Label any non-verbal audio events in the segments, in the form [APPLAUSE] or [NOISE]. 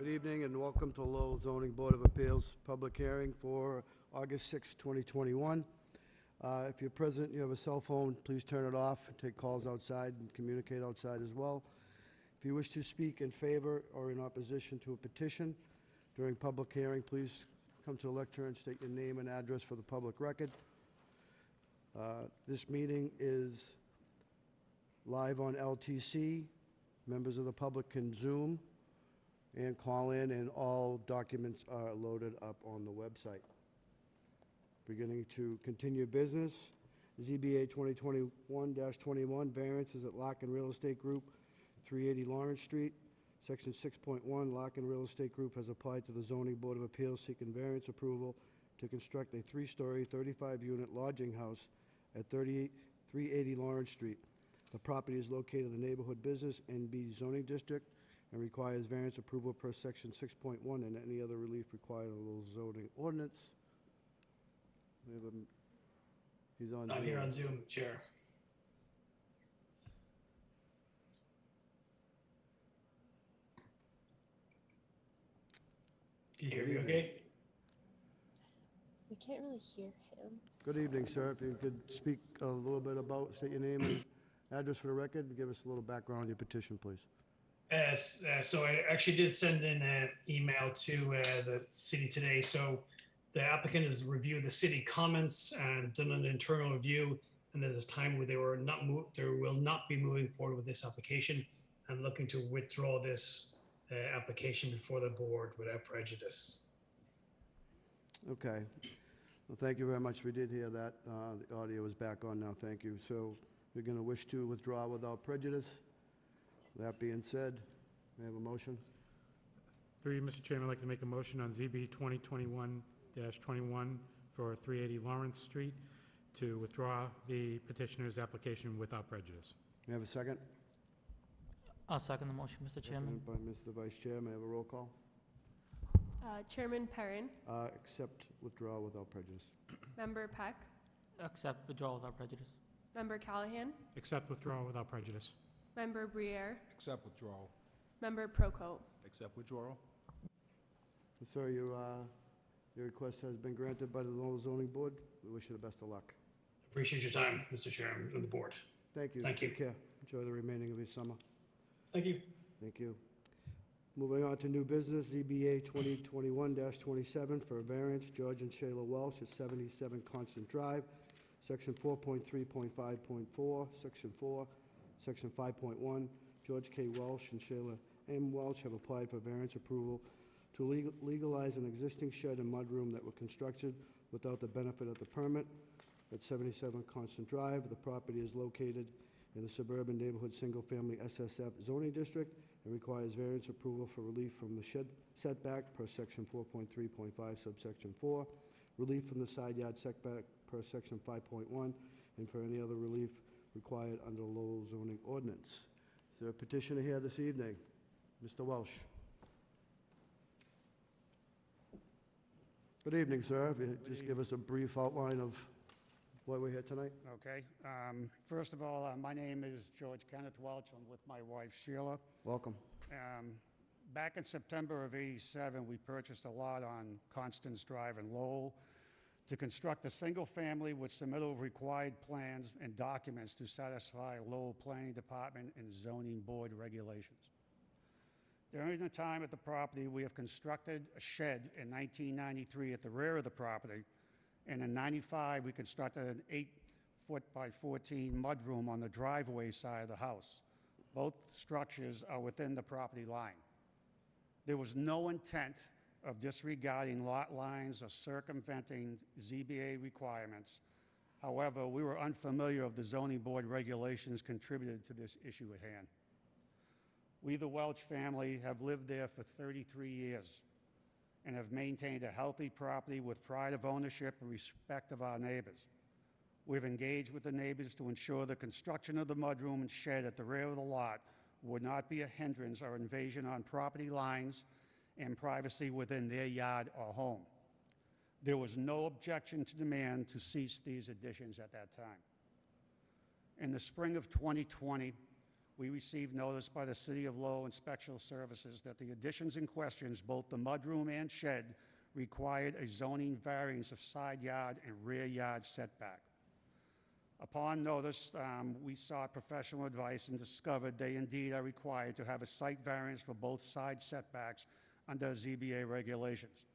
Good evening and welcome to Lowell Zoning Board of Appeals Public Hearing for August 6, 2021. Uh, If you're present, you have a cell phone, please turn it off, take calls outside and communicate outside as well. If you wish to speak in favor or in opposition to a petition during public hearing, please come to the lectern and state your name and address for the public record. Uh, This meeting is live on LTC. Members of the public can Zoom and call in, and all documents are loaded up on the website. Beginning to continue business, ZBA 2021-21, variances at Locken Real Estate Group, 380 Lawrence Street. Section 6.1, Locken Real Estate Group has applied to the Zoning Board of Appeals seeking variance approval to construct a three-story, 35-unit lodging house at 38 380 Lawrence Street. The property is located in the Neighborhood Business NB zoning district and requires variance approval per section 6.1 and any other relief required under the zoning ordinance. We have a- He's on. I'm here Zoom. on Zoom, Chair. Can you hear me okay? We can't really hear him. Good evening, sir. If you could speak a little bit about, state your name and address for the record, and give us a little background on your petition, please. Yes, uh, so I actually did send in an email to uh, the city today. So the applicant has reviewed the city comments and done an internal review. And there's this time where they were not move, they will not be moving forward with this application and looking to withdraw this uh, application before the board without prejudice. Okay. Well, thank you very much. We did hear that. Uh, The audio is back on now. Thank you. So you're going to wish to withdraw without prejudice? That being said, may I have a motion? Through you, Mr. Chairman, I'd like to make a motion on ZB 2021-21 for 380 Lawrence Street to withdraw the petitioner's application without prejudice. May I have a second? I'll second the motion, Mr. Chairman. Seconded by Mr. Vice Chair. May I have a roll call? Uh, Chairman Perrin, Uh, Accept withdrawal without prejudice. Member Peck, Accept withdrawal without prejudice. Member Callahan, Accept withdrawal without prejudice. Member Briere, Accept withdrawal. Member Procope. Accept withdrawal. Sir, your, uh, your request has been granted by the Lowell Zoning Board. We wish you the best of luck. Appreciate your time, Mr. Chairman and the board. Thank you. Thank you. Take care. Enjoy the remaining of your summer. Thank you. Thank you. Moving on to new business, ZBA 2021-27 for a variance, George and Shayla Welsh at 77 Constance Drive, Section 4.3.5.4, Section 4, Section 5.1. George K. Welsh and Shayla M. Welsh have applied for variance approval to legal- legalize an existing shed and mudroom that were constructed without the benefit of the permit at 77 Constance Drive. The property is located in the suburban neighborhood single-family SSF zoning district and requires variance approval for relief from the shed setback per section 4.3.5 subsection 4, relief from the side yard setback per section 5.1, and for any other relief required under Lowell zoning ordinance. Is there a petitioner here this evening? Mr. Welsh. Good evening, sir. If you just give us a brief outline of why we're here tonight? Okay. Um, First of all, uh, my name is George Kenneth Welch. I'm with my wife Sheila. Welcome. Um, Back in September of '87, we purchased a lot on Constance Drive in Lowell to construct a single family with submittal of required plans and documents to satisfy Lowell Planning Department and zoning board regulations. During the time at the property, we have constructed a shed in 1993 at the rear of the property, and in 95, we constructed an eight-foot by 14 mudroom on the driveway side of the house. Both structures are within the property line. There was no intent of disregarding lot lines or circumventing ZBA requirements. However, we were unfamiliar of the zoning board regulations contributed to this issue at hand. We, the Welch family, have lived there for 33 years and have maintained a healthy property with pride of ownership and respect of our neighbors. We've engaged with the neighbors to ensure the construction of the mudroom and shed at the rear of the lot would not be a hindrance or invasion on property lines and privacy within their yard or home. There was no objection to demand to cease these additions at that time. In the spring of 2020, we received notice by the City of Lowell Inspection Services that the additions in questions, both the mudroom and shed, required a zoning variance of side yard and rear yard setback. Upon notice, um, we sought professional advice and discovered they indeed are required to have a site variance for both side setbacks under ZBA regulations.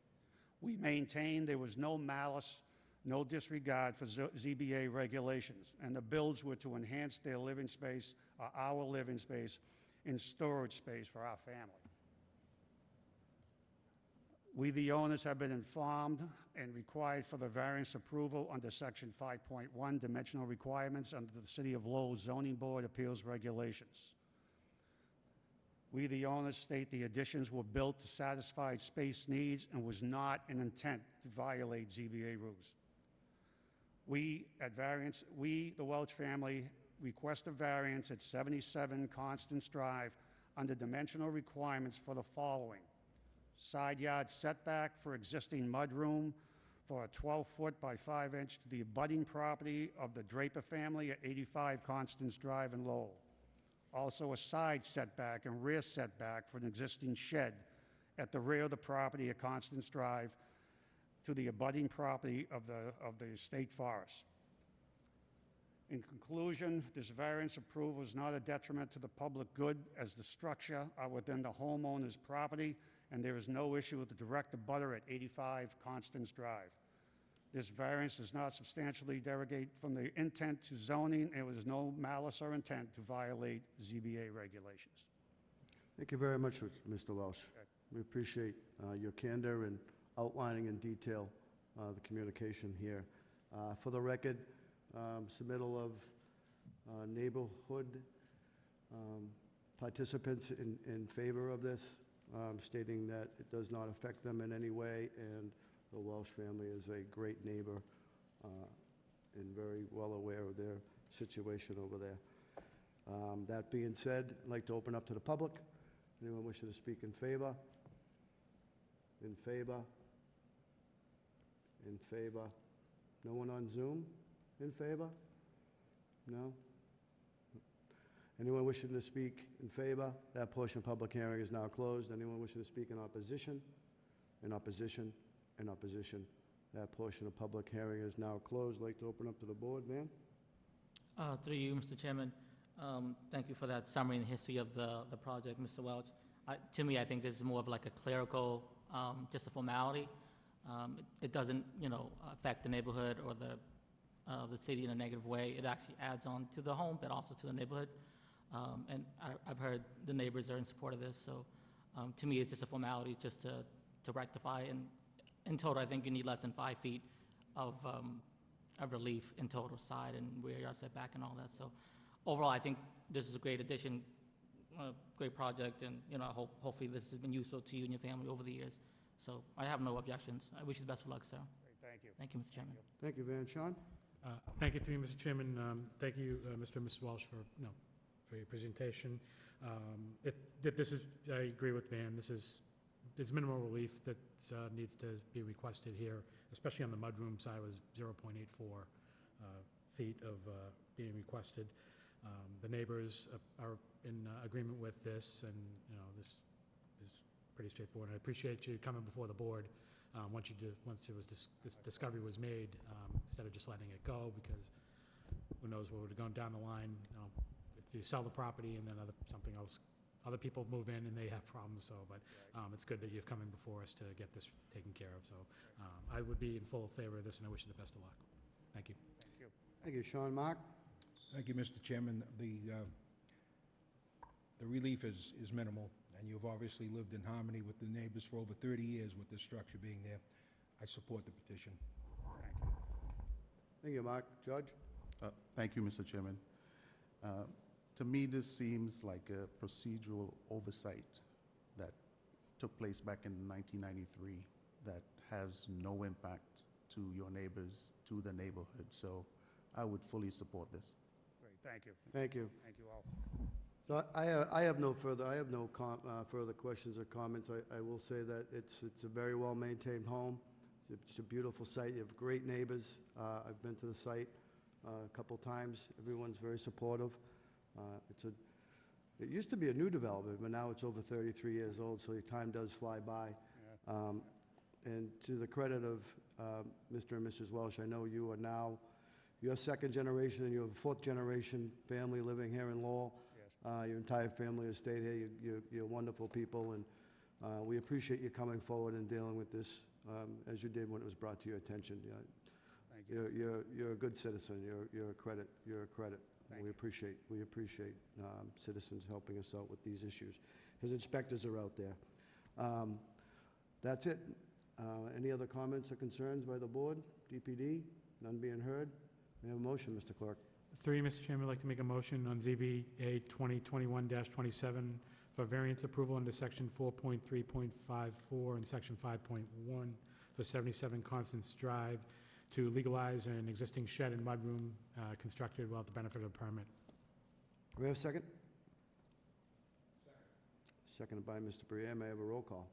We maintained there was no malice, no disregard for ZBA regulations, and the builds were to enhance their living space, our living space, in storage space for our family. We, the owners, have been informed and required for the variance approval under Section 5.1 dimensional requirements under the City of Lowell Zoning Board Appeals regulations. We, the owners, state the additions were built to satisfy space needs and was not an intent to violate ZBA rules. We, at variance, we, the Welch family, request a variance at 77 Constance Drive under dimensional requirements for the following. Side yard setback for existing mudroom for a 12-foot by 5-inch to the abutting property of the Draper family at 85 Constance Drive in Lowell. Also a side setback and rear setback for an existing shed at the rear of the property at Constance Drive to the abutting property of the, of the state forest. In conclusion, this variance approval is not a detriment to the public good as the structure are within the homeowner's property and there is no issue with the direct abutter at 85 Constance Drive. This variance does not substantially derogate from the intent to zoning, and there was no malice or intent to violate ZBA regulations. Thank you very much, Mr. Welsh. We appreciate uh, your candor and outlining in detail uh, the communication here. Uh, For the record, um, submittal of uh, neighborhood um, participants in in favor of this, um, stating that it does not affect them in any way, and the Welsh family is a great neighbor uh, and very well aware of their situation over there. Um, That being said, I'd like to open up to the public. Anyone wishing to speak in favor? In favor? In favor? No one on Zoom in favor? No? Anyone wishing to speak in favor? That portion of public hearing is now closed. Anyone wishing to speak in opposition? In opposition? In opposition? That portion of public hearing is now closed. Like to open up to the board, ma'am? Uh, Through you, Mr. Chairman, um, thank you for that summary and history of the, the project, Mr. Welch. I- To me, I think this is more of like a clerical, um, just a formality. Um, it- It doesn't, you know, affect the neighborhood or the, uh, the city in a negative way. It actually adds on to the home, but also to the neighborhood. Um, And I- I've heard the neighbors are in support of this, so um, to me, it's just a formality, just to, to rectify. And in total, I think you need less than five feet of, um, of relief in total side and rear yard setback and all that. So overall, I think this is a great addition, a great project, and, you know, I hope, hopefully this has been useful to you and your family over the years. So I have no objections. I wish you the best of luck, sir. Great, Thank you. Thank you, Mr. Chairman. Thank you, Van. Sean? Uh, Thank you, through you, Mr. Chairman. Um, Thank you, uh, Mr. and Mrs. Walsh, for, no, for your presentation. Um, it- that This is, I agree with Van, this is, there's minimal relief that uh, needs to be requested here, especially on the mudroom side was 0.84 uh, feet of uh, being requested. Um, The neighbors are in uh, agreement with this, and, you know, this is pretty straightforward. I appreciate you coming before the board um, once you once it was, dis- this discovery was made, um, instead of just letting it go, because who knows what would have gone down the line, you know, if you sell the property and then other, something else, other people move in and they have problems, so, but, um, it's good that you've come in before us to get this taken care of, so, um, I would be in full favor of this, and I wish you the best of luck. Thank you. Thank you. Thank you, Sean. Mark? Thank you, Mr. Chairman. The, uh, the relief is, is minimal, and you've obviously lived in harmony with the neighbors for over 30 years with this structure being there. I support the petition. Thank you. Thank you, Mark. Judge? Uh, Thank you, Mr. Chairman. Uh, To me, this seems like a procedural oversight that took place back in 1993 that has no impact to your neighbors, to the neighborhood. So I would fully support this. Great, thank you. Thank you. Thank you all. So I, uh, I have no further, I have no com, uh, further questions or comments. I, I will say that it's, it's a very well-maintained home. It's a- It's a beautiful site. You have great neighbors. Uh, I've been to the site uh, a couple times. Everyone's very supportive. Uh, It's a, It used to be a new development, but now it's over 33 years old, so your time does fly by. Um, And to the credit of um, Mr. and Mrs. Welsh, I know you are now, you're second generation and you're fourth generation family living here in Lowell. Yes. Uh, Your entire family has stayed here. You- You're you're wonderful people, and uh, we appreciate you coming forward and dealing with this um, as you did when it was brought to your attention. Yeah, Thank you. You're you're you're a good citizen. You're you're a credit. You're a credit. Thank We you. appreciate, we appreciate um, citizens helping us out with these issues, because inspectors are out there. Um, That's it. Uh, Any other comments or concerns by the board? DPD? None being heard? May I have a motion, Mr. Clerk? Three, Mr. Chairman, I'd like to make a motion on ZBA 2021-27 for variance approval under section 4.3.54 and section 5.1 for 77 Constance Drive to legalize an existing shed and mudroom uh, constructed without the benefit of a permit. Do we have a second? Seconded by Mr. Briere. May I have a roll call?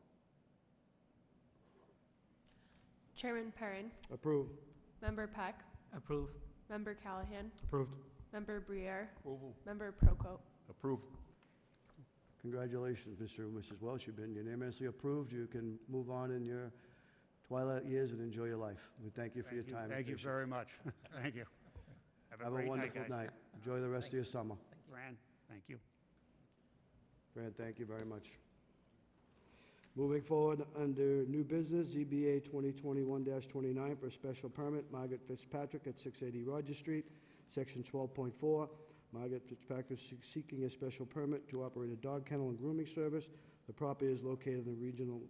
Chairman Perrin, Approve. Member Peck, Approve. Member Callahan, Approved. Member Briere, Approval. Member Proko. Approve. Congratulations, Mr. and Mrs. Welch. You've been unanimously approved. You can move on in your twilight years and enjoy your life. We thank you for your Thank time. and Thank you patience. very much. [LAUGHS] Thank you. Have a great wonderful guys. night. Enjoy the rest of your summer. Thank you, Fran, thank you. Fran, thank you very much. Moving forward, under new business, ZBA 2021-29 for a special permit, Margaret Fitzpatrick at 680 Rogers Street, Section 12.4. Margaret Fitzpatrick is seeking a special permit to operate a dog kennel and grooming service. The property is located in the regional,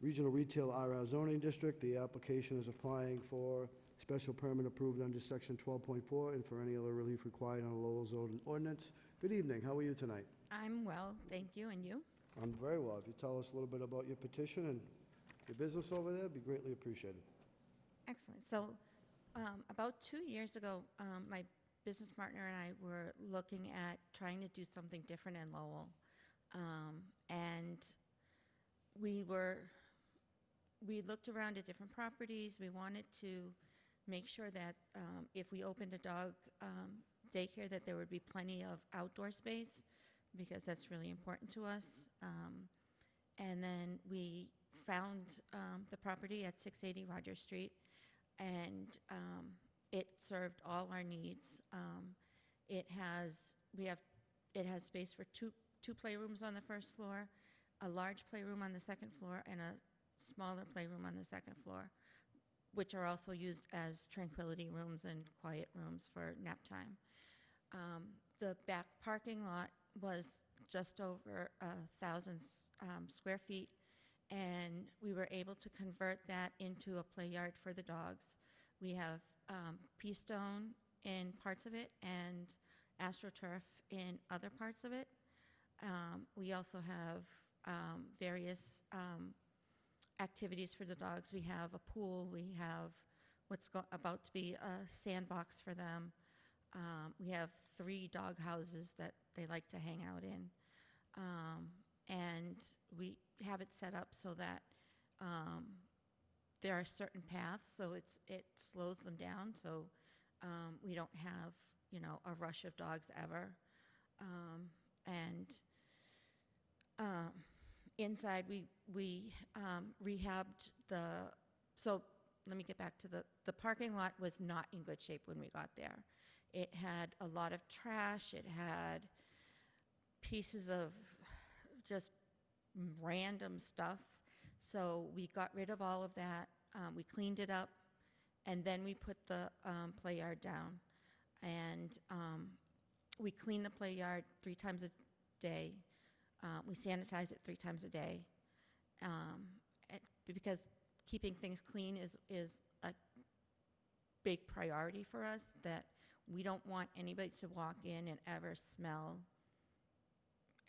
regional retail RR zoning district. The application is applying for special permit approved under Section 12.4 and for any other relief required on a Lowell zoning ordinance. Good evening, how are you tonight? I'm well, thank you, and you? I'm very well. If you tell us a little bit about your petition and your business over there, it'd be greatly appreciated. Excellent. So, um, about two years ago, um, my business partner and I were looking at trying to do something different in Lowell. Um, and we were, we looked around at different properties. We wanted to make sure that um, if we opened a dog um, daycare, that there would be plenty of outdoor space, because that's really important to us. Um, and then we found um, the property at 680 Rogers Street, and um, it served all our needs. Um, It has, we have, it has space for two, two playrooms on the first floor, a large playroom on the second floor, and a smaller playroom on the second floor, which are also used as tranquility rooms and quiet rooms for nap time. Um, The back parking lot was just over a thousand um, square feet, and we were able to convert that into a play yard for the dogs. We have um, pea stone in parts of it and astroturf in other parts of it. Um, We also have um, various um, activities for the dogs. We have a pool, we have what's go- about to be a sandbox for them. Um, We have three dog houses that they like to hang out in. Um, And we have it set up so that um, there are certain paths, so it's, it slows them down, so um, we don't have, you know, a rush of dogs ever. Um, And um, inside, we, we um, rehabbed the, so let me get back to the, the parking lot was not in good shape when we got there. It had a lot of trash, it had pieces of just random stuff. So we got rid of all of that, um, we cleaned it up, and then we put the um, play yard down. And um, we clean the play yard three times a day. Uh, We sanitize it three times a day. Um, Because keeping things clean is, is a big priority for us, that we don't want anybody to walk in and ever smell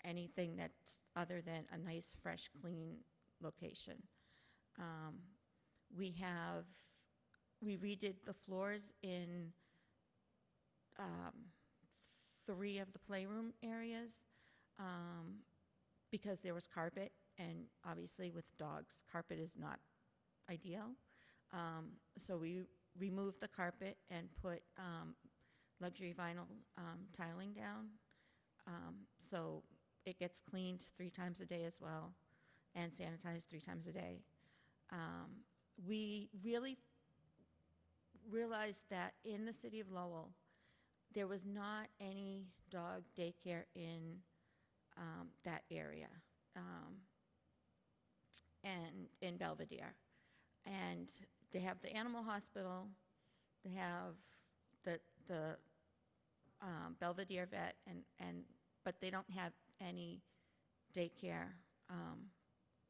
anything that's other than a nice, fresh, clean location. Um, We have, we redid the floors in um, three of the playroom areas um, because there was carpet, and obviously with dogs, carpet is not ideal. Um, So we removed the carpet and put um, luxury vinyl um, tiling down. Um, So it gets cleaned three times a day as well and sanitized three times a day. Um, We really realized that in the city of Lowell, there was not any dog daycare in um, that area um, and in Belvidere. And they have the animal hospital, they have the, the um, Belvidere vet, and, and, but they don't have any daycare um,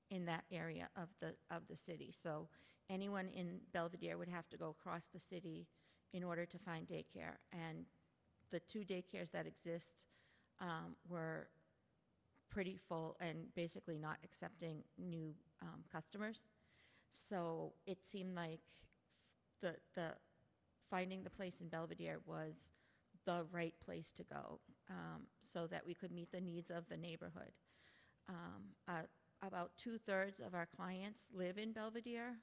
in that area of the, of the city. So anyone in Belvidere would have to go across the city in order to find daycare. And the two daycares that exist um, were pretty full and basically not accepting new um, customers. So it seemed like the, the, finding the place in Belvidere was the right place to go um, so that we could meet the needs of the neighborhood. Um, uh, About two-thirds of our clients live in Belvidere,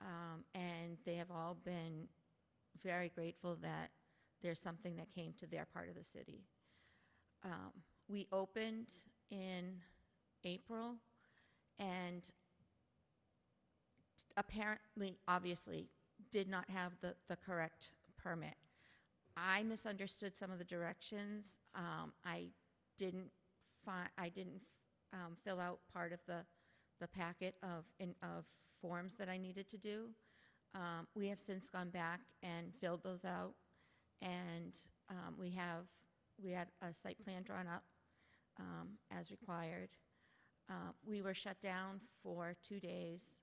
um, and they have all been very grateful that there's something that came to their part of the city. Um, We opened in April, and apparently, obviously, did not have the, the correct permit. I misunderstood some of the directions. Um, I didn't fi, I didn't, um, fill out part of the, the packet of, in, of forms that I needed to do. Um, we have since gone back and filled those out, and, um, we have, we had a site plan drawn up, um, as required. Uh, we were shut down for two days,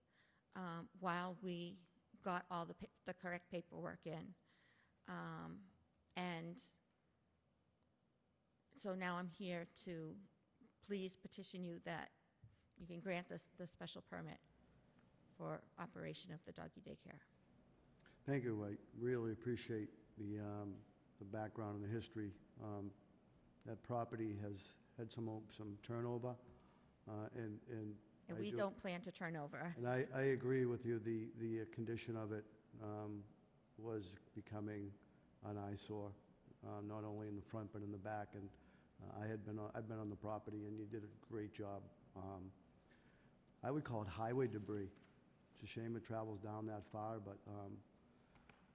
um, while we got all the, the correct paperwork in. Um, And so now I'm here to please petition you that you can grant this, the special permit for operation of the doggy daycare. Thank you. I really appreciate the, um, the background and the history. Um, That property has had some, o- some turnover, uh, and, and. And I we do- don't plan to turn over. And I, I agree with you, the, the condition of it um, was becoming an eyesore, uh, not only in the front, but in the back, and uh, I had been, on- I've been on the property, and you did a great job. Um, I would call it highway debris. It's a shame it travels down that far, but um,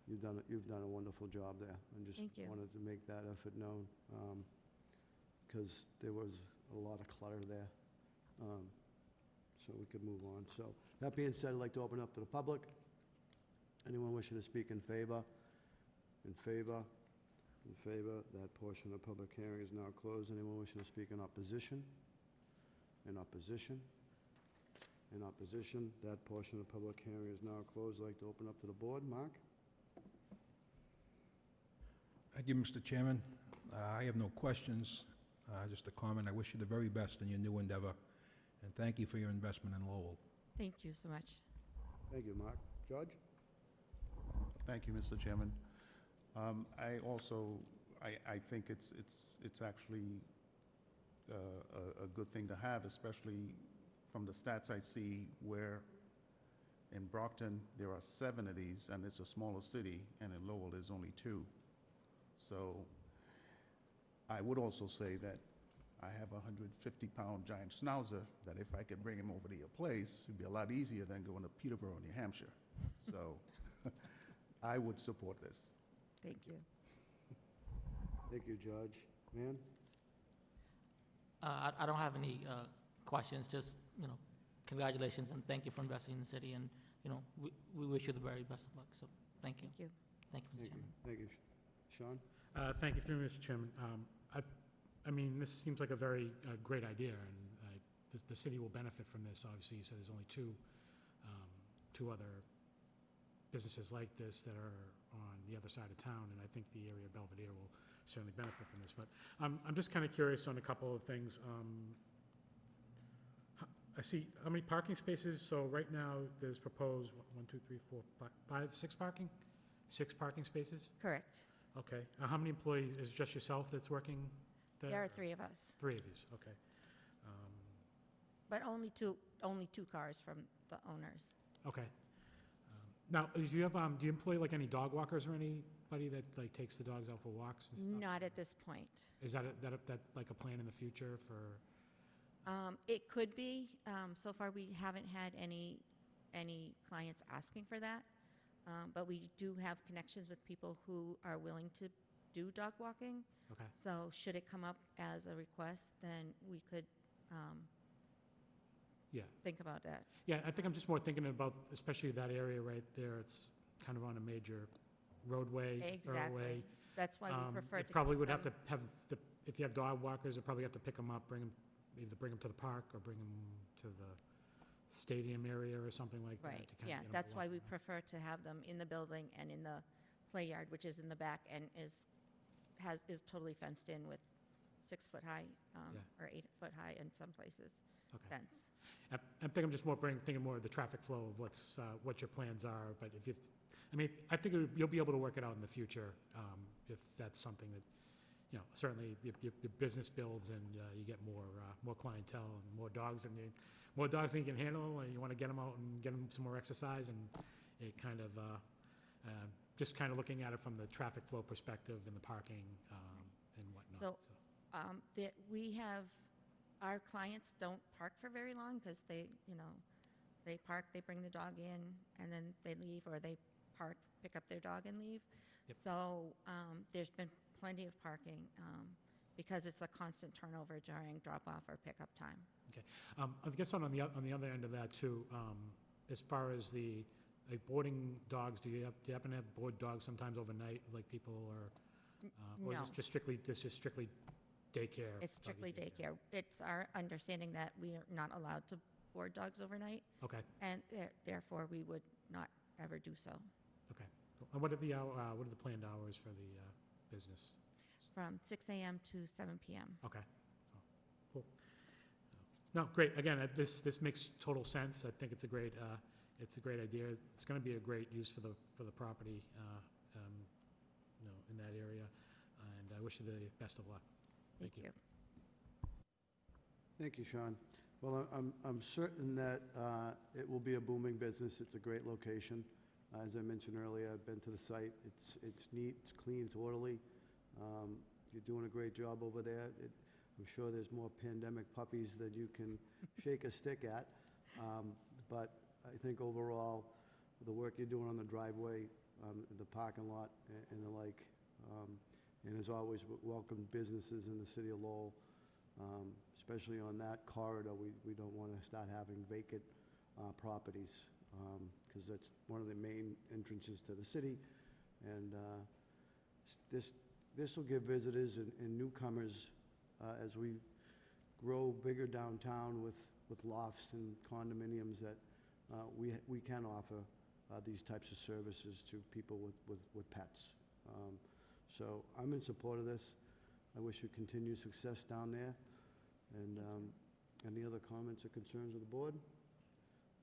you've done, a- you've done a wonderful job there. And just Thank you. wanted to make that effort known, because there was a lot of clutter there. Um, so we could move on. So, that being said, I'd like to open up to the public. Anyone wishing to speak in favor? In favor? In favor? That portion of the public hearing is now closed. Anyone wishing to speak in opposition? In opposition? In opposition? That portion of the public hearing is now closed. I'd like to open up to the board. Mark? Thank you, Mr. Chairman. Uh, I have no questions, Uh, just a comment. I wish you the very best in your new endeavor, and thank you for your investment in Lowell. Thank you so much. Thank you, Mark. Judge? Thank you, Mr. Chairman. Um, I also, I, I think it's, it's, it's actually uh, a, a good thing to have, especially from the stats I see where in Brockton, there are seven of these, and it's a smaller city, and in Lowell, there's only two. So I would also say that I have a 150-pound giant schnauzer, that if I could bring him over to your place, it'd be a lot easier than going to Peterborough, New Hampshire. So [LAUGHS] I would support this. Thank you. Thank you, Judge. Man? Uh, I, I don't have any, uh, questions, just, you know, congratulations and thank you for investing in the city and, you know, we, we wish you the very best of luck, so, thank you. Thank you. Thank you, Mr. Thank you. Chairman. Thank you. Sean? Uh, Thank you through me, Mr. Chairman. Um, I, I mean, this seems like a very uh, great idea, and the, the city will benefit from this. Obviously, you said there's only two, um, two other businesses like this that are on the other side of town, and I think the area of Belvidere will certainly benefit from this. But I'm, I'm just kind of curious on a couple of things. Um, I see, how many parking spaces? So right now, there's proposed, one, two, three, four, five, five, six parking? Six parking spaces? Correct. Okay. Uh, How many employees, is it just yourself that's working there? There are three of us, Three of these, okay. Um, but only two, only two cars from the owners. Okay. Um, Now, do you have, um, do you employ like any dog walkers or anybody that like takes the dogs out for walks and stuff? Not at this point. Is that, a- that, a- that like a plan in the future for, Um, It could be. Um, So far, we haven't had any, any clients asking for that. Um, But we do have connections with people who are willing to do dog walking. okay, So should it come up as a request, then we could um, yeah. think about that. Yeah, I think I'm just more thinking about, especially that area right there, it's kind of on a major roadway, thoroughway. Exactly. That's why we Um, prefer to. It probably keep would have to have, the if you have dog walkers, you probably have to pick them up, bring them, either bring them to the park or bring them to the stadium area or something like that. Right, to kinda yeah, get 'em that's why we around. prefer to have them in the building and in the play yard, which is in the back and is, has, is totally fenced in with six-foot-high, um, Yeah. or eight-foot-high in some places, Okay. fence. I I think I'm just more bring, thinking more of the traffic flow of what's, uh, what your plans are, but if you, I mean, I think it- you'll be able to work it out in the future, um, if that's something that, you know, certainly your, your, your business builds and, uh, you get more, uh, more clientele and more dogs than you, more dogs than you can handle, and you wanna get them out and get them some more exercise, and it kind of, uh, uh, just kind of looking at it from the traffic flow perspective and the parking, um, and whatnot, So- so. Um, that, we have, our clients don't park for very long because they, you know, they park, they bring the dog in, and then they leave, or they park, pick up their dog and leave. Yep. So, um, there's been plenty of parking, um, because it's a constant turnover during drop-off or pickup time. Um, I guess on the, o- on the other end of that too, um, as far as the, like boarding dogs, do you have, do you happen to have board dogs sometimes overnight, like people or? uh, Or is this no. just strictly, this is strictly daycare? It's strictly daycare. It's our understanding that we are not allowed to board dogs overnight, Okay, and there- therefore, we would not ever do so. okay. And what are the, hour- uh, what are the planned hours for the, uh, business? From 6 AM to 7 PM. Okay, Oh, cool. No, great, again, uh, this, this makes total sense, I think it's a great, uh, it's a great idea, it's gonna be a great use for the, for the property, uh, um, you know, in that area, and I wish you the best of luck. Thank Thank you. you. Thank you, Sean. Well, I- I'm, I'm certain that uh, it will be a booming business. It's a great location. Uh, As I mentioned earlier, I've been to the site. It's, it's neat, it's clean, it's orderly. Um, You're doing a great job over there. It- I'm sure there's more pandemic puppies than you can shake a stick at. Um, But I think overall, the work you're doing on the driveway, um, the parking lot, and the like, um, and as always, welcome businesses in the city of Lowell, um, especially on that corridor. We, we don't want to start having vacant uh, properties, because that's one of the main entrances to the city. And uh, this, this will give visitors and and newcomers, uh, as we grow bigger downtown with, with lofts and condominiums, that uh, we, we can offer uh, these types of services to people with, with, with pets. Um, So I'm in support of this. I wish you continued success down there. And um, any other comments or concerns of the board?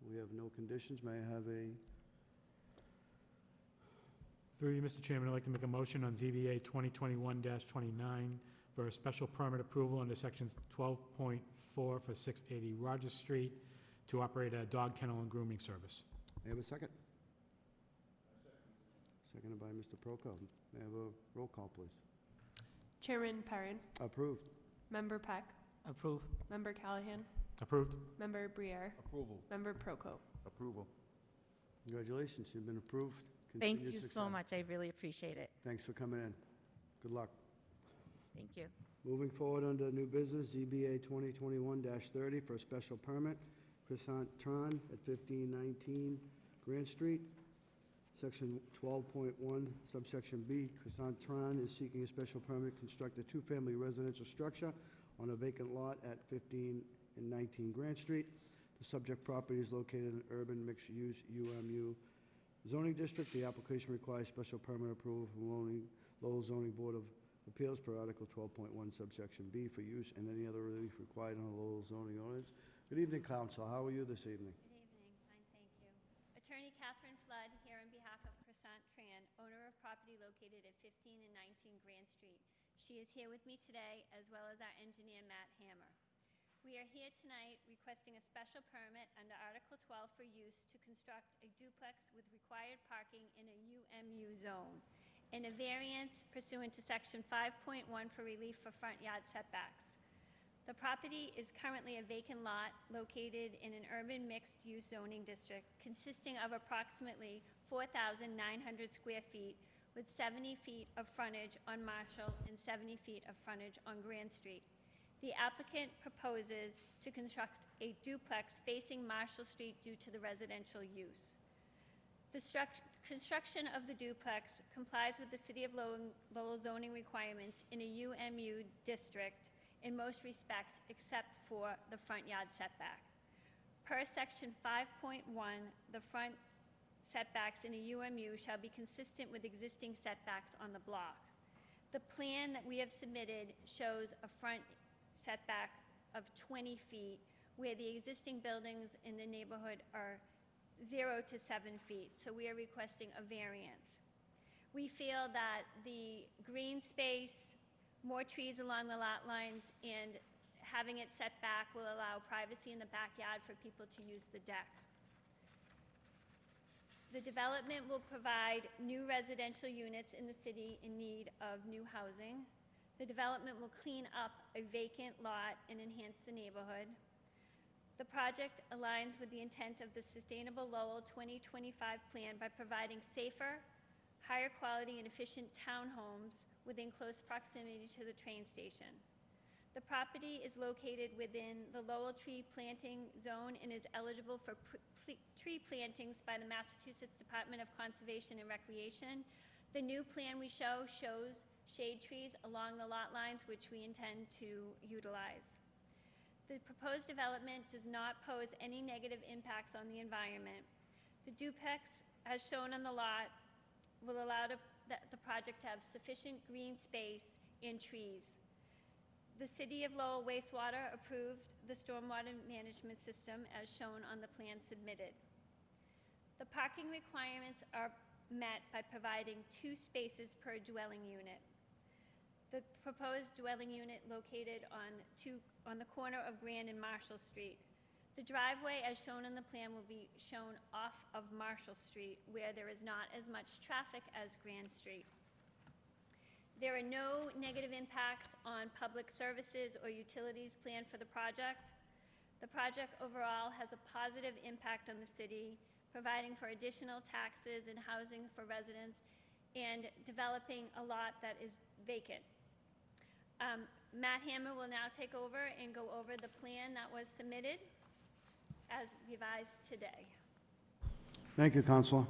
We have no conditions. May I have a, Through you, Mr. Chairman, I'd like to make a motion on ZBA 2021-29 for a special permit approval under sections 12.4 for 680 Rogers Street to operate a dog kennel and grooming service. may I have a second? Seconded by Mr. Proko. May I have a roll call, please? Chairman Perrin, Approved. Member Peck, Approve. Member Callahan, Approved? Member Briere, Approval. Member Proko. Approval. Congratulations, you've been approved. Thank Continued you so success. much. I really appreciate it. Thanks for coming in. Good luck. Thank you. Moving forward under new business, ZBA 2021-30 for a special permit, Chrisant Tran at 1519 Grant Street. Section 12.1 subsection B, Chrisant Tran is seeking a special permit to construct a two-family residential structure on a vacant lot at 15 and 19 Grant Street. The subject property is located in an urban mixed-use UMU zoning district. The application requires special permit approval from Lowell Lowell Zoning Board of Appeals per Article 12.1 subsection B for use and any other relief required on the Lowell zoning ordinance. Good evening, council. How are you this evening? Good evening, fine, thank you. Attorney Catherine Flood here on behalf of Chrisant Tran, owner of property located at 15 and 19 Grant Street. She is here with me today, as well as our engineer, Matt Hammer. We are here tonight requesting a special permit under Article 12 for use to construct a duplex with required parking in a UMU zone. and a variance pursuant to Section 5.1 for relief for front yard setbacks. The property is currently a vacant lot located in an urban mixed-use zoning district consisting of approximately 4,900 square feet with 70 feet of frontage on Marshall and 70 feet of frontage on Grant Street. The applicant proposes to construct a duplex facing Marshall Street due to the residential use. The struct- construction of the duplex complies with the City of Lowell zoning requirements in a UMU district in most respects except for the front yard setback. Per Section 5.1, the front setbacks in a UMU shall be consistent with existing setbacks on the block. The plan that we have submitted shows a front setback of 20 feet, where the existing buildings in the neighborhood are zero to seven feet, so we are requesting a variance. We feel that the green space, more trees along the lot lines, and having it set back will allow privacy in the backyard for people to use the deck. The development will provide new residential units in the city in need of new housing. The development will clean up a vacant lot and enhance the neighborhood. The project aligns with the intent of the Sustainable Lowell 2025 plan by providing safer, higher quality and efficient townhomes within close proximity to the train station. The property is located within the Lowell Tree Planting Zone and is eligible for tree plantings by the Massachusetts Department of Conservation and Recreation. The new plan we show shows shade trees along the lot lines, which we intend to utilize. The proposed development does not pose any negative impacts on the environment. The duplex, as shown on the lot, will allow the, the the project to have sufficient green space and trees. The City of Lowell wastewater approved the stormwater management system as shown on the plan submitted. The parking requirements are met by providing two spaces per dwelling unit. The proposed dwelling unit located on two, on the corner of Grand and Marshall Street. The driveway, as shown on the plan, will be shown off of Marshall Street, where there is not as much traffic as Grand Street. There are no negative impacts on public services or utilities planned for the project. The project overall has a positive impact on the city, providing for additional taxes and housing for residents and developing a lot that is vacant. Um, Matt Hammer will now take over and go over the plan that was submitted as revised today. Thank you, Counselor.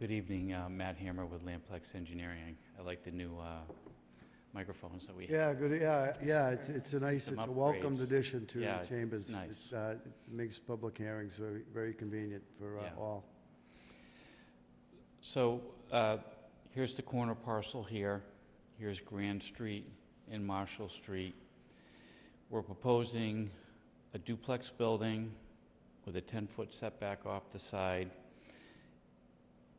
Good evening, uh, Matt Hammer with Landplex Engineering. I like the new uh, microphones that we have. Yeah, good, yeah, yeah, it's, it's a nice, Some it's a welcomed upgrades. addition to Yeah, the it's chambers. nice. It's, uh, It makes public hearings very, very convenient for uh, Yeah. all. So uh, here's the corner parcel here. Here's Grand Street and Marshall Street. We're proposing a duplex building with a 10-foot setback off the side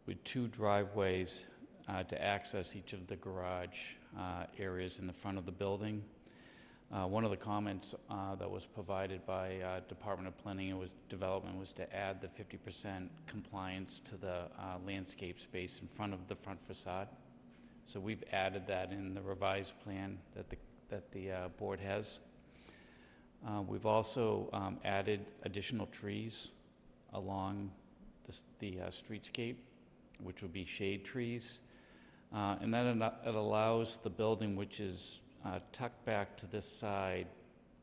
with two driveways uh, to access each of the garage uh, areas in the front of the building. Uh, One of the comments uh, that was provided by uh, Department of Planning and was- Development was to add the 50% compliance to the uh, landscape space in front of the front facade. So we've added that in the revised plan that the, that the uh, board has. Uh, We've also um, added additional trees along the the streetscape, which would be shade trees. And then it allows the building, which is uh, tucked back to this side,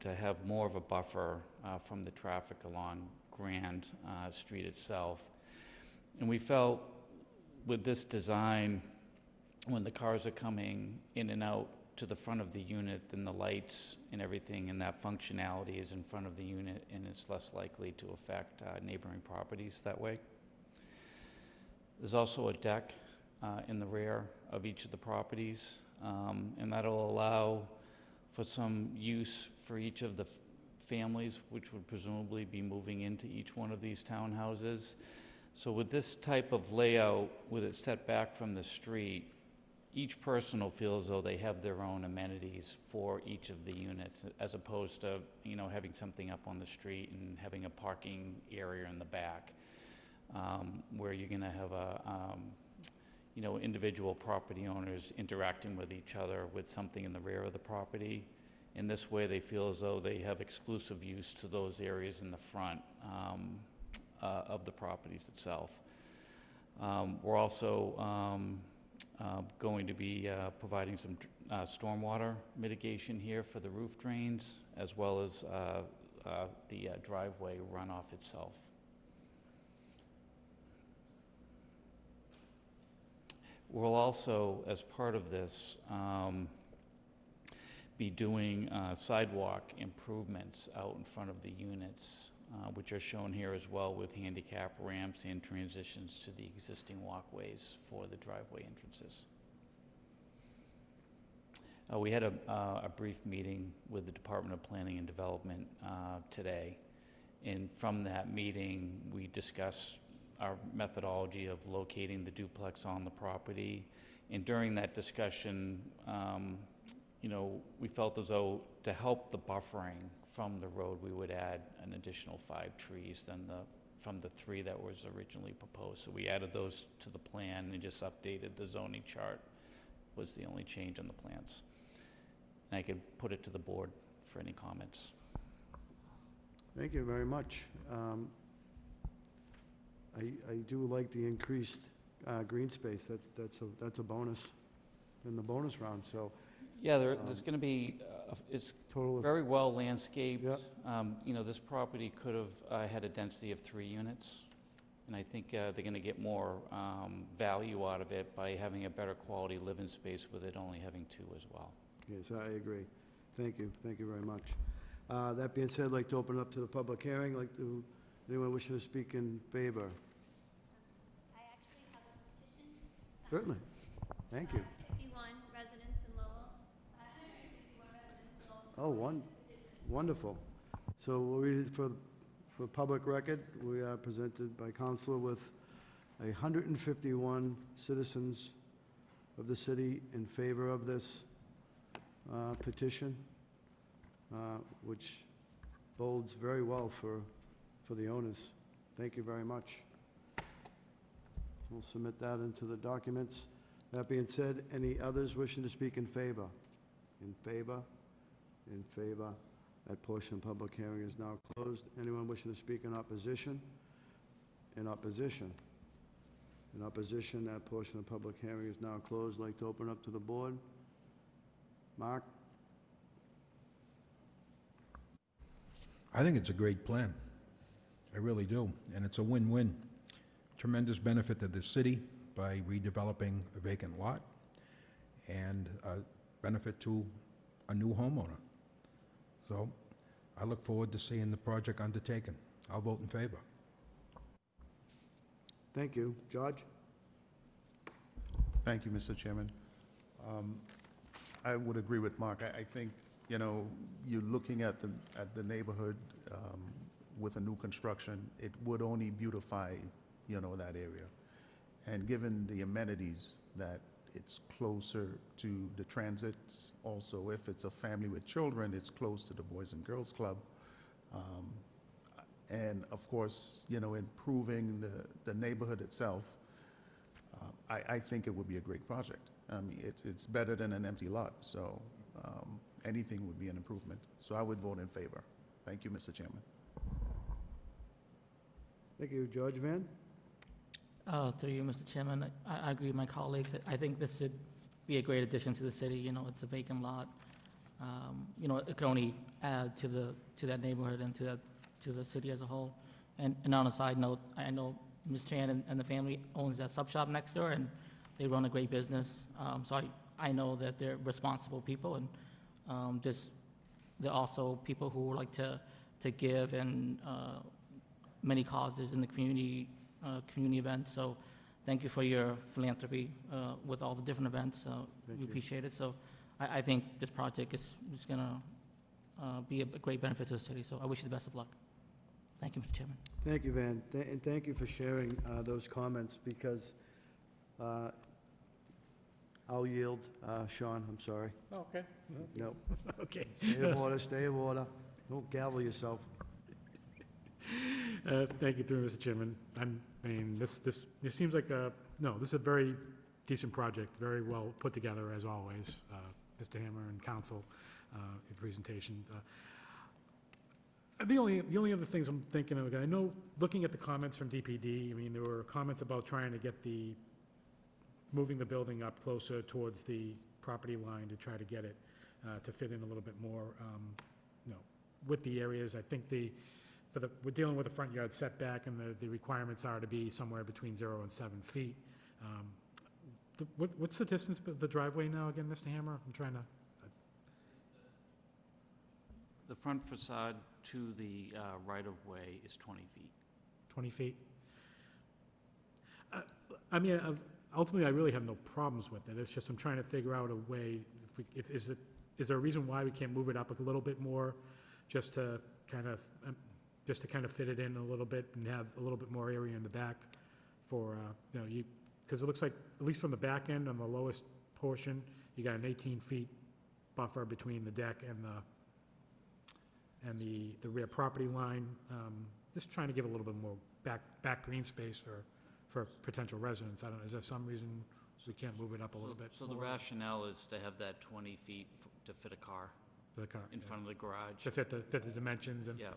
to have more of a buffer uh, from the traffic along Grand uh, Street itself. And we felt with this design, when the cars are coming in and out to the front of the unit, then the lights and everything and that functionality is in front of the unit, and it's less likely to affect uh, neighboring properties that way. There's also a deck uh, in the rear of each of the properties, um, and that'll allow for some use for each of the f- families, which would presumably be moving into each one of these townhouses. So with this type of layout, with it set back from the street, each person will feel as though they have their own amenities for each of the units, as opposed to, you know, having something up on the street and having a parking area in the back. um, where you're going to have a, um, you know, individual property owners interacting with each other with something in the rear of the property. In this way, they feel as though they have exclusive use to those areas in the front um, uh, of the properties itself. Um, We're also um, uh, going to be uh, providing some uh, stormwater mitigation here for the roof drains, as well as uh, uh, the driveway runoff itself. We'll also, as part of this, um, be doing uh, sidewalk improvements out in front of the units, uh, which are shown here as well with handicap ramps and transitions to the existing walkways for the driveway entrances. Uh, We had a uh, a brief meeting with the Department of Planning and Development uh, today, and from that meeting, we discussed our methodology of locating the duplex on the property. And during that discussion, um, you know, we felt as though to help the buffering from the road, we would add an additional five trees than the, from the three that was originally proposed. So we added those to the plan and just updated the zoning chart was the only change on the plans. And I could put it to the board for any comments. Thank you very much. Um, I, I do like the increased uh, green space. That, that's a, that's a bonus in the bonus round, so Yeah, there, there's Um, gonna be, uh, it's total of, very well landscaped. Yep. Um, You know, this property could have uh, had a density of three units, and I think uh, they're gonna get more um, value out of it by having a better quality living space with it only having two as well. yes, I agree. Thank you, thank you very much. Uh, That being said, I'd like to open up to the public hearing. Like to, anyone wishing to speak in favor? I actually have a petition. signed Certainly. Thank you. 51 residents in Lowell, 151 residents in Lowell. Oh, one, wonderful. So we'll read it for, for public record. We are presented by Counselor with a hundred and fifty-one citizens of the city in favor of this uh, petition, uh, which bodes very well for, for the owners. Thank you very much. We'll submit that into the documents. That being said, any others wishing to speak in favor? In favor? In favor. That portion of public hearing is now closed. Anyone wishing to speak in opposition? In opposition? In opposition, that portion of public hearing is now closed. I'd Like to open up to the board? Mark? I think it's a great plan. I really do, and it's a win-win. Tremendous benefit to the city by redeveloping a vacant lot, and a benefit to a new homeowner. So I look forward to seeing the project undertaken. I'll vote in favor. Thank you. George? Thank you, Mr. Chairman. Um, I would agree with Mark. I, I think, you know, you're looking at the, at the neighborhood um, with a new construction, it would only beautify, you know, that area. And given the amenities that it's closer to the transit, also if it's a family with children, it's close to the Boys and Girls Club. Um, And of course, you know, improving the, the neighborhood itself, uh, I, I think it would be a great project. I mean, it's, it's better than an empty lot, so um, anything would be an improvement. So I would vote in favor. Thank you, Mr. Chairman. Thank you. George Van? Uh, Through you, Mr. Chairman, I I agree with my colleagues. I think this should be a great addition to the city, you know, it's a vacant lot. Um, You know, it could only add to the, to that neighborhood and to that, to the city as a whole. And and on a side note, I know Ms. Chan and and the family owns that sub shop next door, and they run a great business. Um, So I, I know that they're responsible people, and um, they're also people who like to, to give and uh, many causes in the community, uh, community events. So thank you for your philanthropy uh, with all the different events. Uh, We you. appreciate it. So I, I think this project is, is going to be a great benefit to the city. So I wish you the best of luck. Thank you, Mr. Chairman. Thank you, Van, Th- and thank you for sharing uh, those comments, because uh, I'll yield. Uh, Sean, I'm sorry. Okay. No, [LAUGHS] Okay. stay of order, stay of order. Don't gavel yourself. [LAUGHS] Uh, Thank you, through Mr. Chairman. I mean, this, this, it seems like a, no, this is a very decent project, very well put together as always. Uh, Mr. Hammer and council, uh, your presentation. Uh, The only, the only other things I'm thinking of, I know, looking at the comments from DPD, I mean, there were comments about trying to get the, moving the building up closer towards the property line to try to get it uh, to fit in a little bit more, um, you know, with the areas. I think the, for the, we're dealing with a front yard setback, and the, the requirements are to be somewhere between zero and seven feet. Um, the- What, what's the distance of the driveway now again, Mr. Hammer? I'm trying to, The front facade to the uh, right-of-way is 20 feet. 20 feet? Uh, I mean, uh, ultimately, I really have no problems with it. It's just I'm trying to figure out a way, if we, if, is it, is there a reason why we can't move it up a little bit more? Just to kind of, um, just to kind of fit it in a little bit and have a little bit more area in the back for, uh, you know, you, because it looks like, at least from the back end on the lowest portion, you got an 18 feet buffer between the deck and the, and the, the rear property line. Um, Just trying to give a little bit more back, back green space for, for potential residents. I don't, know. is there some reason we can't move it up a little bit? So the more rationale is to have that 20 feet f- to fit a car For the car. in yeah. front of the garage. To fit the, fit the dimensions and, Yeah.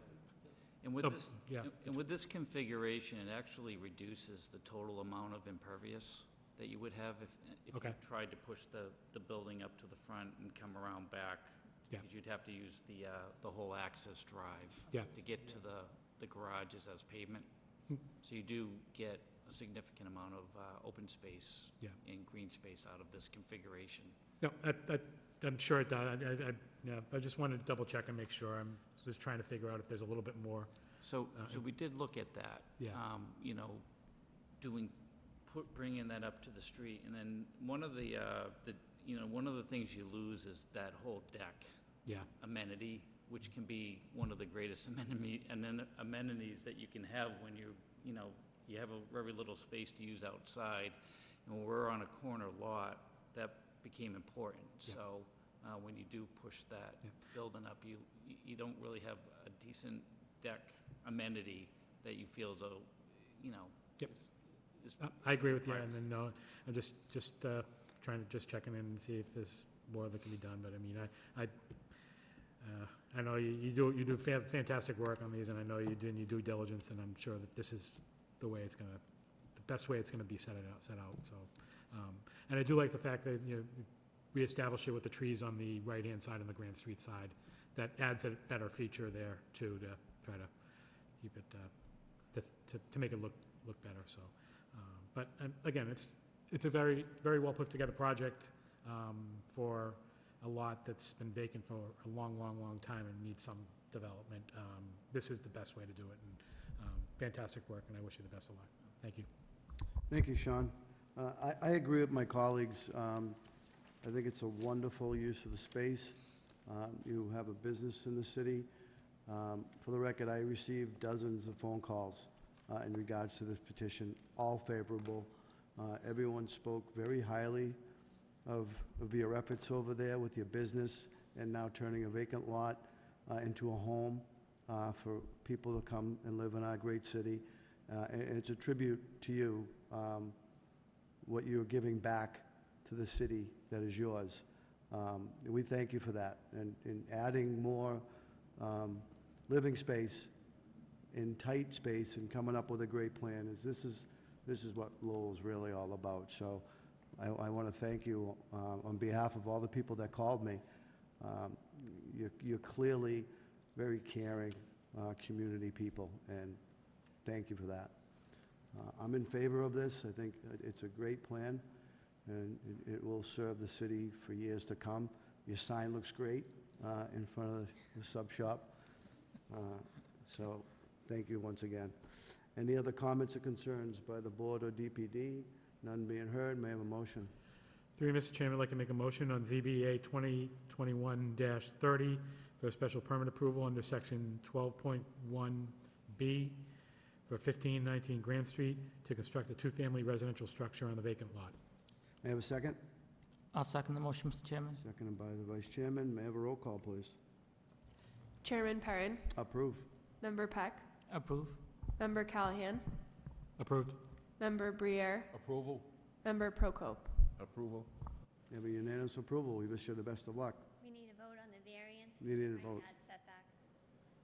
And with this, yeah. and with this configuration, it actually reduces the total amount of impervious that you would have if, if you Okay. tried to push the, the building up to the front and come around back. Yeah. Because you'd have to use the, uh, the whole access drive. Yeah. To get to the, the garages as pavement. Hmm. So you do get a significant amount of, uh, open space. Yeah. And green space out of this configuration. no, I, I, I'm sure it does. I, I, I- yeah, I just wanted to double check and make sure. I'm just trying to figure out if there's a little bit more. So, Uh, so we did look at that. Yeah. Um, you know, doing, put, bringing that up to the street, and then one of the, uh, the, you know, one of the things you lose is that whole deck Yeah, amenity, which can be one of the greatest [LAUGHS] amenity, and then amenities that you can have when you, you know, you have a very little space to use outside. And when we're on a corner lot, that became important. So, uh, when you do push that Yeah. building up, you, you don't really have a decent deck amenity that you feel as though, you know, Yep. is, is Uh, I agree with you, and then, uh, I'm just, just uh, trying to, just checking in and see if there's more that can be done, but I mean, I, I, uh, I know you, you do, you do fa- fantastic work on these, and I know you do, you due diligence, and I'm sure that this is the way it's gonna, the best way it's gonna be set it out, set out, so. um, And I do like the fact that, you know, we established it with the trees on the right-hand side and the Grand Street side. That adds a better feature there, too, to try to keep it, uh, to, to, to make it look, look better, so. um, But, um, again, it's, it's a very, very well-put-together project um, for a lot that's been vacant for a long, long, long time and needs some development. Um, This is the best way to do it, and um, fantastic work, and I wish you the best of luck. Thank you. Thank you, Sean. Uh, I, I agree with my colleagues. Um, I think it's a wonderful use of the space. Um, You have a business in the city. Um, For the record, I received dozens of phone calls uh, in regards to this petition, all favorable. Uh, Everyone spoke very highly of, of your efforts over there with your business and now turning a vacant lot uh, into a home uh, for people to come and live in our great city. Uh, And it's a tribute to you, um, what you're giving back to the city that is yours. Um, and We thank you for that. And in adding more um, living space in tight space and coming up with a great plan is, this is, this is what Lowell's really all about. So I, I want to thank you uh, on behalf of all the people that called me. Um, You're, you're clearly very caring uh, community people, and thank you for that. Uh, I'm in favor of this. I think it's a great plan, and it- it will serve the city for years to come. Your sign looks great uh, in front of the sub shop. Uh, So, thank you once again. Any other comments or concerns by the board or DPD? None being heard, may I have a motion? Three, Mr. Chairman, I'd like to make a motion on ZBA 2021-30 for a special permit approval under section 12.1B for 1519 Grand Street to construct a two-family residential structure on the vacant lot. May I have a second? I'll second the motion, Mr. Chairman. Seconded by the vice chairman. May I have a roll call, please? Chairman Perrin, Approve. Member Peck, Approve. Member Callahan, Approved. Member Briere, Approval? Member Procope. Approval? You have a unanimous approval. We wish you the best of luck. We need a vote on the variance. You need a for vote. front yard setback.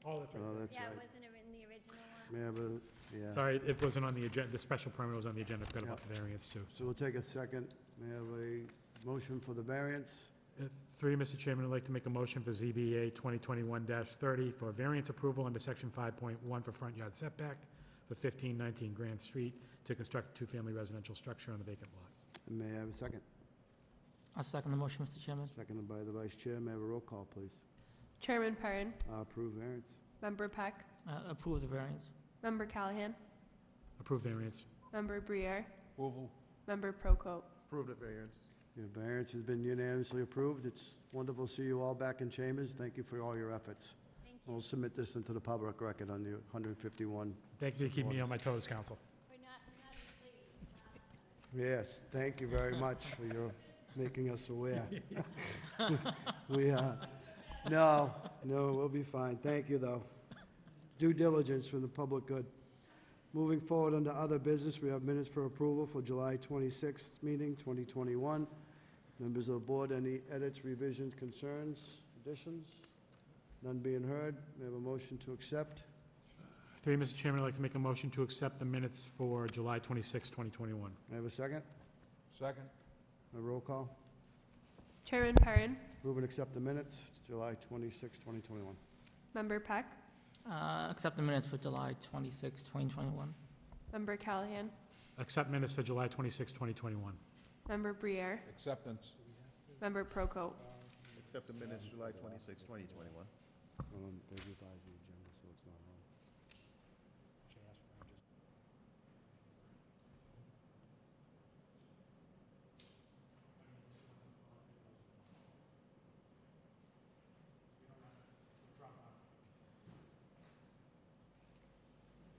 Oh, that's Oh, that's Yeah, right. wasn't in the original one? May I have a, yeah. Sorry, it wasn't on the agenda, the special permit was on the agenda, I forgot about the variance too. So we'll take a second. May I have a motion for the variance? Uh, Three, Mr. Chairman, I'd like to make a motion for ZBA 2021-30 for variance approval under section 5.1 for front yard setback for 1519 Grand Street to construct a two-family residential structure on the vacant lot. And May I have a second? I'll second the motion, Mr. Chairman. Seconded by the vice chair. May I have a roll call, please? Chairman Perrin, Uh, Approve variance. Member Peck, Uh, Approve the variance. Member Callahan, Approved variance. Member Briere, Approval? Member Procope. Approve the variance. Your variance has been unanimously approved. It's wonderful to see you all back in chambers. Thank you for all your efforts. Thank you. We'll submit this into the public record on the 151. Thank you for keeping me on my toes, Council. We're not, we're not asleep. Yes, thank you very much for your making us aware. [LAUGHS] We, uh, no, no, we'll be fine. Thank you, though. Due diligence for the public good. Moving forward under other business, we have minutes for approval for July 26th meeting, 2021. Members of the board, any edits, revisions, concerns, additions? None being heard. We have a motion to accept. Three, Mr. Chairman, I'd like to make a motion to accept the minutes for July 26, 2021. May I have a second? Second? A roll call? Chairman Perrin, Move and accept the minutes, July 26, 2021. Member Peck, Uh, Accept the minutes for July 26, 2021. Member Callahan, Accept minutes for July 26, 2021. Member Briere, Acceptance? Member Procope. Accept the minutes, July 26, 2021. Um, They revised the agenda, so it's not on.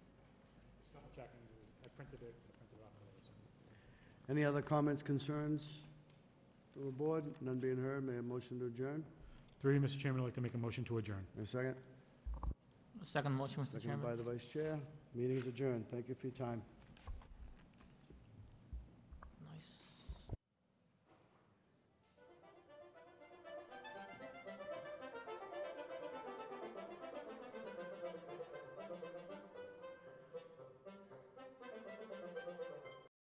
Just double checking, I printed it, I printed it off earlier, so. Any other comments, concerns from the board? None being heard, may I a motion to adjourn? Three, Mr. Chairman, I'd like to make a motion to adjourn. May I a second? Second motion, Mr. Seconded Chairman. by the vice chair. Meeting is adjourned. Thank you for your time.